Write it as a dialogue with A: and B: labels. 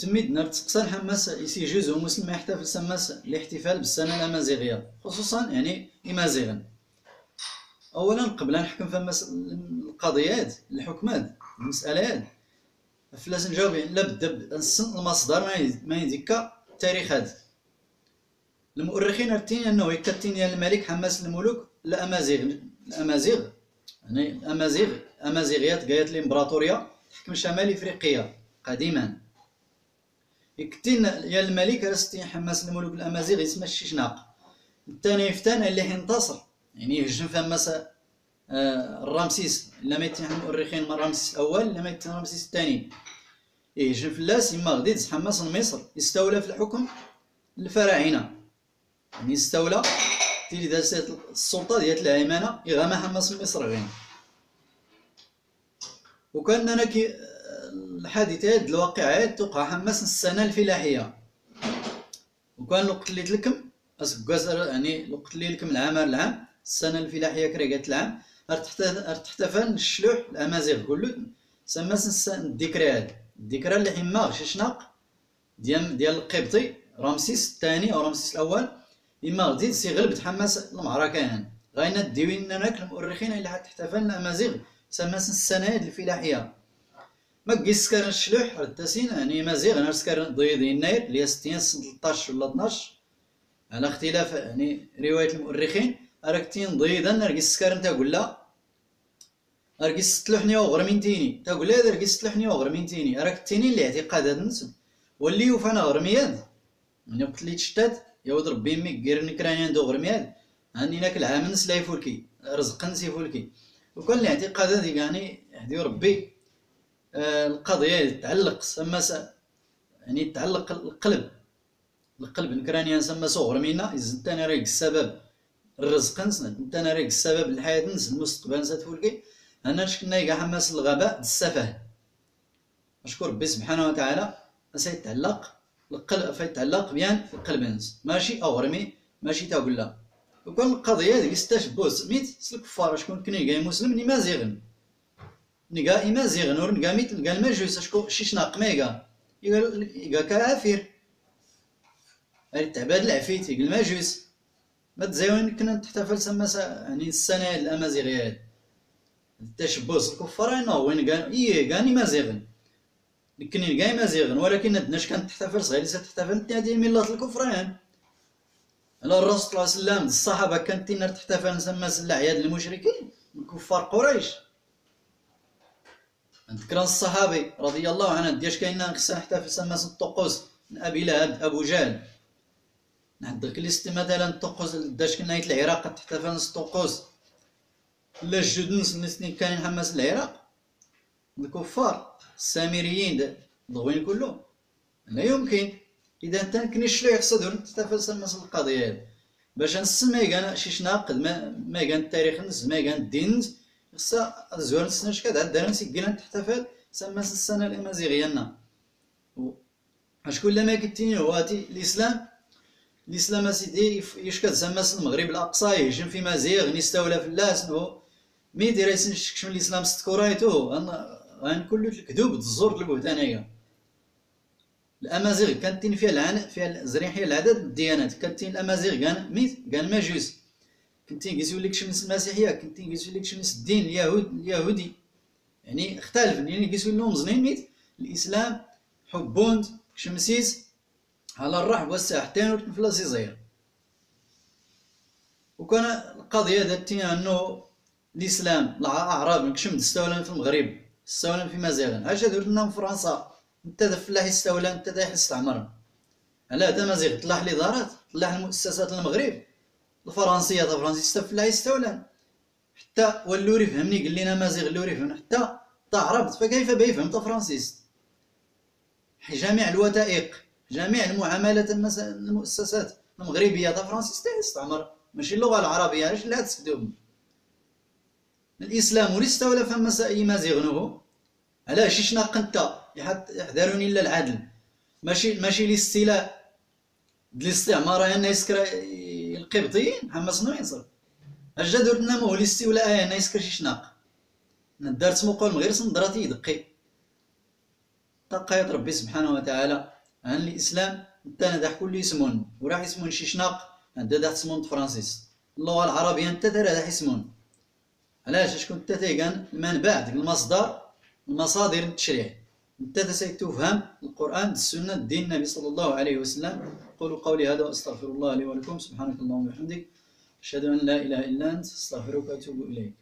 A: وتميد نار تقصى حماس يسي جزء مسلم يحتفل سماس الاحتفال بالسنة الأمازيغية خصوصا يعني إمازيغا. أولا قبل أن نحكم فماس القضيات الحكمات المسألات فلاس نجاوب يعني لابد نسن المصدر ما يديك التاريخ هذا. المؤرخين ارتين أنه يكتين الملك حماس الملوك الأمازيغ الأمازيغ يعني الأمازيغ أمازيغيات قايت الإمبراطورية تحكم شمال إفريقيا قديما. يكتين يا الملك رستي حماس الملوك الأمازيغ يسمى الشيشناق. الثاني يفتان اللي حينتصر يعني يهجم فماس آه الرمسيس. لما يتم المؤرخين من رمسيس الأول لما يتم رمسيس الثاني. يهجم فلاس يما غدي حماس مصر. يستولى في الحكم الفراعنة. يعني استولى تيلي دازت السلطة ديال الهيمنة يغامى حماس مصر غين وكان أنا كي الحادثات الواقعات توقع حماس السنة الفلاحية. وكان الوقت اللي تلكم أسكواز يعني الوقت اللي لكم العام العام السنة الفلاحية كريقات العام. ارتحتفل الشلوح الأمازيغ كله. سماس الذكرى هذه الذكرى اللي حما غششناق ديال ديال القبطي رمسيس الثاني أو رمسيس الأول. إما غدي سي غلب تحمس المعركة يعني غاينا ديوين المؤرخين اللي حتحتفل الأمازيغ. سماس السنة الفلاحية. ما كيسكر الشلوح التاسين يعني مزيغ أنا سكر ضيض يناير اللي 60 13 ولا 12 على اختلاف يعني رواية المؤرخين راك ضيضا نرقي سكر انت قول ارقي ستلوحني وغرمين تيني. تقول لا ارقي ستلوحني وغرمين تيني. راك تيني اللي اعتقاد هذا نسب واللي يوفانا غرمياد من وقت اللي تشتات يود ربي مي كير نكراني ندو غرمياد هاني ناك العام نس لا يفولكي رزق نس يفولكي وكان الاعتقاد هذا يعني هدي ربي. القضية تعلق سما يعني تعلق القلب. القلب نكراني سما صغر منا إذا انت أنا راك السبب الرزق نس انت أنا راك السبب الحياة نس المستقبل نس تفولكي أنا شكنا يقع حماس الغباء السفه. أشكر ربي سبحانه وتعالى سيتعلق القلب فيتعلق بيان القلب نس ماشي اغرمي ماشي تقول لا. وكان القضية هذيك استشبه سميت الكفار شكون كني جاي مسلم ني مازيغن نيغا إمازيغ نور نيغا ميت نيغا المجوس أشكو شيشنا قميغا يقا كافر أري تعباد العفيت يقال المجوس ما تزاوين كنا تحتفل سما يعني السنة الأمازيغيات التشبوس الكفار أنا وين قال إيه قال مازيغن لكن كاي مازيغن ولكن ندناش كانت تحتفل صغير لسا تحتفل تنادي ملة الكفران على الرسول صلى الله عليه وسلم الصحابة كانت تحتفل نسمى الأعياد المشركين من كفار قريش نذكر الصحابي رضي الله عنه دياش كاين حتى في سماس الطقوس من أبي لهب أبو جهل. نحضرك ليست مثلا الطقوس داش كنا العراق تحتفل الطقوس لا الجدود نس كاين حماس العراق. الكفار السامريين ضوين كله لا يمكن. إذا أنت كني شلو يحصد تحتفل سماس القضية. باش نسمي كان شي ناقد ما ما كان التاريخ نس ما كان الدين. خصها زوار نسناش كاد عندنا نسجلن تحتفل سما السنة الأمازيغية أشكون لما كنتيني هو الإسلام الإسلام أسيدي يشكد سما المغرب الأقصى يهجم في مزيغ نستولى في اللاس مي دير يسنشكش من الإسلام ستكورايتو غان كل الكذوب تزور البهتانية الأمازيغ كانت فيها العن فيها زريحية العدد الديانات كانت الأمازيغ كان ميت كان ماجوس كنتي نقيسو لك شمس المسيحية كنتي نقيسو لك شمس الدين اليهود اليهودي. يعني اختلف يعني نقيسو لهم زنين ميت الإسلام حبوند شمسيس على الرحب والساح حتى في لاسيزير وكان القضية ذاتي أنه الإسلام الاعراب نكشم استولى في المغرب استولى في مزاغن اش درت لنا في فرنسا؟ أنت فلاح استولى أنت استعمر على هذا مزيغ طلع الإدارات طلع المؤسسات المغرب. الفرنسية تا فرنسي استفلا يستولى. حتى واللوري فهمني قال لنا مازيغ اللوري فهمنا حتى تعربت فكيف بيفهم تا فرنسيس جميع الوثائق جميع المعاملات المؤسسات المغربية تا فرنسيس تستعمر ماشي اللغة العربية اش لا تستخدم الإسلام ولي استولى فما يمازيغنوه علاش؟ شناق انت يحذروني إلا العدل. ماشي ماشي الاستيلاء. الاستعمار أنا يسكر القبطيين شنو ينصر أجا درتنا موليستي ولا أنا يسكر شي شناق. ندار تموقول غير صندراتي يدقي تقيد ربي سبحانه وتعالى عن الإسلام. انت ندح كل اسمون وراح يسمون شيشناق انت داح تسمون فرانسيس. اللغة العربية انت راح يسمون علاش؟ شكون انت تيقان المنبع ديك المصدر المصادر التشريع انت تفهم القرآن السنة دين النبي صلى الله عليه وسلم. قولوا قولي هذا واستغفر الله لي ولكم. سبحانك اللهم وبحمدك. أشهد أن لا إله إلا أنت. أستغفرك وأتوب إليك.